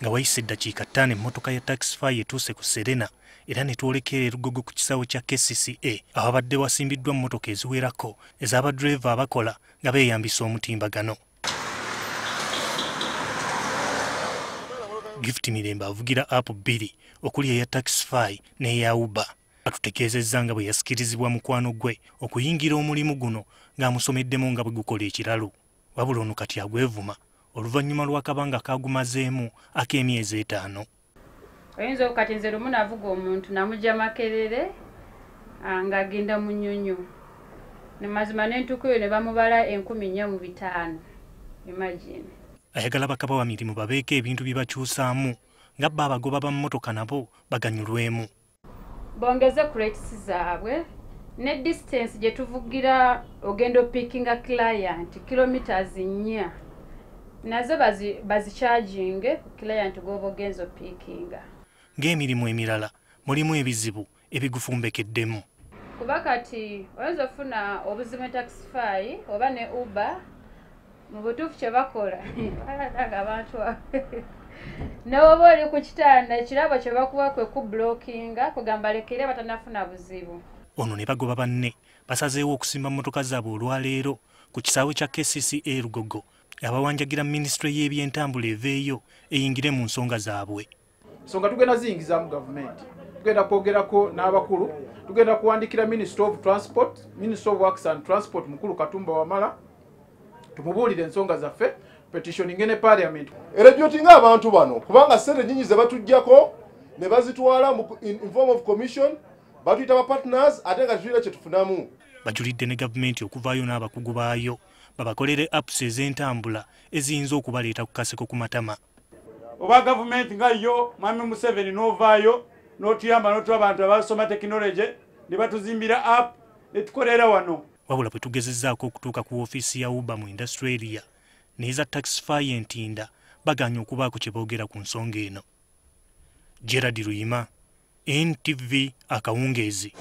nga wayise eddakiika ttaano emmotoka ya taxify etuuse ku serena era ne twolekera erugogo ku kisawo kya kcca awabadde wasimbiddwa mmotoka eziwerako ez'abadureva abakola nga beeyambisa omutimbagano. Gift mirembe avugira apu bbiri okuli eya taxify n'eya uber. Atutegeezezza nga bwe yasikirizibwa mukwano gwe okuyingira omulimu guno ng'amusomeddemu nga bwe gukola ekiralu. Wabula ono kati agwevuma oluvannyuma lw'akabanga kagumazeemu ak'emyezi etaano. Oyinza okukati nze lumu navuga omuntu namugya makerere ng'agenda mu nnyonyo. Nemazima n'entukuyo ne bamubala enkumi nnya mu bitaano imagine ayagala bakaba wa mirimu babeeko ebintu bye bakyusaamu nga bba abagoba ba mmotoka nabo baganyulwemu. Bongeze kuretisi zaabwe ne distance gye tuvugira ogenda opikinga client kilometers nnya nazo bazicharginge ku client gwoba ogenza opikinga ng'emirimu emirala mulimu ebizibu ebigufumbekeddemu kuba kati oyinza ofuna obuzibu etaxify oba ne uber mu butuufu kye bakola balalaga abantu newoba oli ku kitanda ekirabo kye bakuba kwe kubulookinga kugamba lekere batanafuna buzibu. Ono ne bagoba banne basazeewo okusimba mmotoka zaabwe olwaleero ku kisaawe kya kcca lugogo abawanjagira minisitule y'ebyentambula eveeyo eyingire mu nsonga zaabwe. Nsonga tugenda ziyingizamu gavumenti. Tugenda kwogerako n'abakulu tugenda kuwandikira minister of transport minister of works and transport mukulu katumba wamala tumubuulire ensonga zaffe petitioninge ne parliament. Era gyotinga abantu bano kubanga sente nyinyi ze batuggyako ne bazitwala in form of commission batuyita ba partners ate nga tulina kyetufunamu bajulidde ne gavumenti okuvaayo n'abakugu baayo babakolere apps ez'entambula eziyinza okubaleeta ku kaseko ku matama. Oba gavumenti nga yo mwami museveni n'ovaayo n'otuyamba n'otuwa abantu abasoma tekinologi ne batuzimbira app netukolera wano. Wabula bwe tugezezzaako okutuuka ku woofiisi ya uba mu industry area n'eza taxify entinda baganya okubaako kye boogera ku nsonga eno. Gerard luyima ntv akawungeezi